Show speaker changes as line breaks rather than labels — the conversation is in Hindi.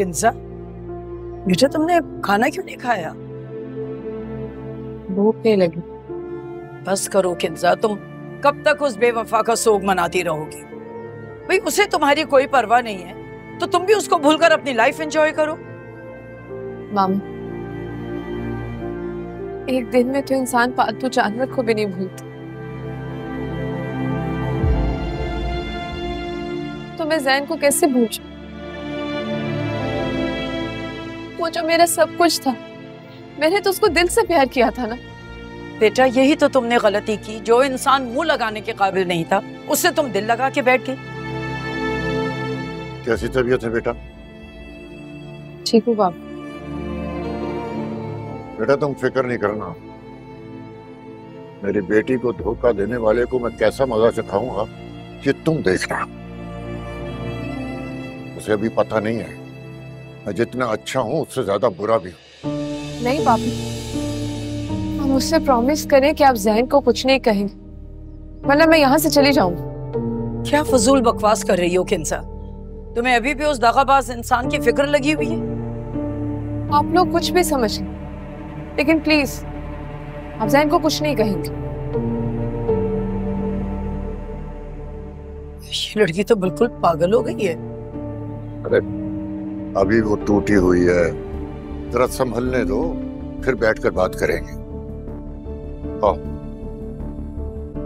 किंजा बेटा तुमने खाना क्यों नहीं खाया?
भूख नहीं लगी।
बस करो किंजा तुम कब तक उस बेवफा का सोग मनाती रहोगी? भाई उसे तुम्हारी कोई परवाह नहीं है। तो तुम भी उसको भूलकर अपनी लाइफ एंजॉय करो।
मामा एक दिन में तो इंसान पालतू जानवर को भी नहीं भूलता। तो मैं जैन को कैसे भूल? वो जो मेरा सब कुछ था। मैंने तो उसको दिल से प्यार किया था ना।
बेटा यही तो तुमने गलती की जो इंसान मुँह लगाने के काबिल नहीं था। उससे तुम दिल लगा के बैठ गए।
कैसी तबीयत है बेटा?
ठीक हूँ बाप।
बेटा तुम फ़िक्र नहीं करना। मेरी बेटी को धोखा देने वाले को मैं कैसा मज़ा सिखाऊँगा ये तुम देखना उसे अभी पता नहीं है। मैं जितना अच्छा हूँ उससे ज़्यादा बुरा भी हूँ।
नहीं बापू हम उससे प्रॉमिस करें कि आप जैन को कुछ नहीं कहेंगे। वरना मैं यहाँ से चली जाऊँगी।
क्या फजूल बकवास कर रही हो किंसा? तुम्हें अभी भी उस दगाबाज इंसान की फ़िक्र लगी हुई है?
आप लोग कुछ भी समझ लें लेकिन प्लीज़ आप जैन को कुछ नहीं कहेंगे।
ये लड़की तो बिल्कुल पागल हो गई है।
अभी वो टूटी हुई है। जरा संभलने दो फिर बैठकर बात करेंगे। आओ